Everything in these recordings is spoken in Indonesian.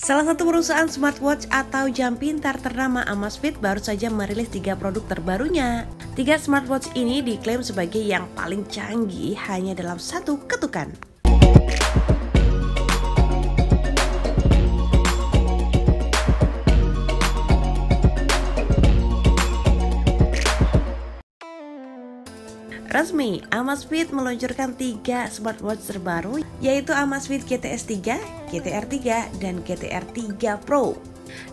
Salah satu perusahaan smartwatch atau jam pintar ternama Amazfit baru saja merilis tiga produk terbarunya. Tiga smartwatch ini diklaim sebagai yang paling canggih hanya dalam satu ketukan. Resmi, Amazfit meluncurkan tiga smartwatch terbaru yaitu Amazfit GTS 3, GTR 3, dan GTR 3 Pro.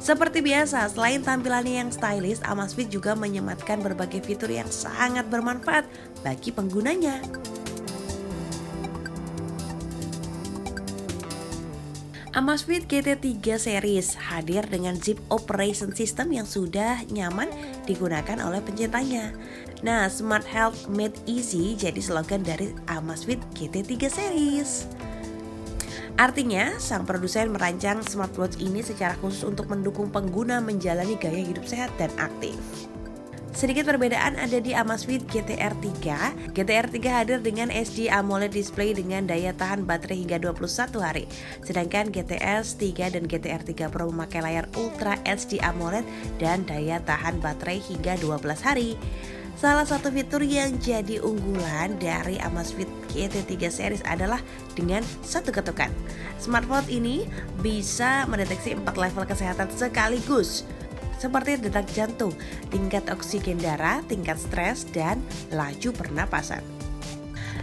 Seperti biasa, selain tampilannya yang stylish, Amazfit juga menyematkan berbagai fitur yang sangat bermanfaat bagi penggunanya. Amazfit GT3 series hadir dengan Zip Operation System yang sudah nyaman digunakan oleh pencintanya. Nah, Smart Health Made Easy jadi slogan dari Amazfit GT3 series. Artinya, sang produsen merancang smartwatch ini secara khusus untuk mendukung pengguna menjalani gaya hidup sehat dan aktif. Sedikit perbedaan ada di Amazfit GTR 3. GTR 3 hadir dengan SD AMOLED display dengan daya tahan baterai hingga 21 hari. Sedangkan GTS 3 dan GTR 3 Pro memakai layar Ultra HD AMOLED dan daya tahan baterai hingga 12 hari. Salah satu fitur yang jadi unggulan dari Amazfit GT3 series adalah dengan satu ketukan. Smartwatch ini bisa mendeteksi 4 level kesehatan sekaligus seperti detak jantung, tingkat oksigen darah, tingkat stres, dan laju pernapasan.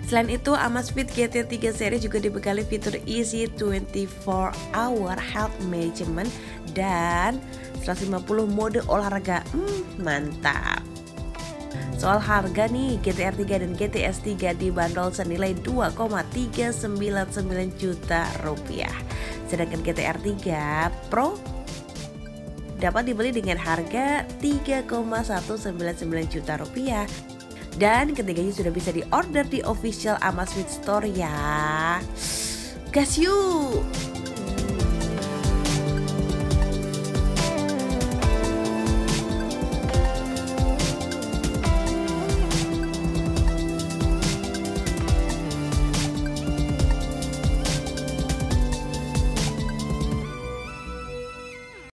Selain itu, Amazfit GT3 series juga dibekali fitur Easy 24 Hour Health Management dan 150 mode olahraga. Hmm, mantap. Soal harga nih, GTR 3 dan GTS 3 dibanderol senilai 2,399 juta rupiah. Sedangkan GTR 3 Pro dapat dibeli dengan harga 3,199 juta rupiah dan ketiganya sudah bisa diorder di official Amazfit Store ya. Gas yuk!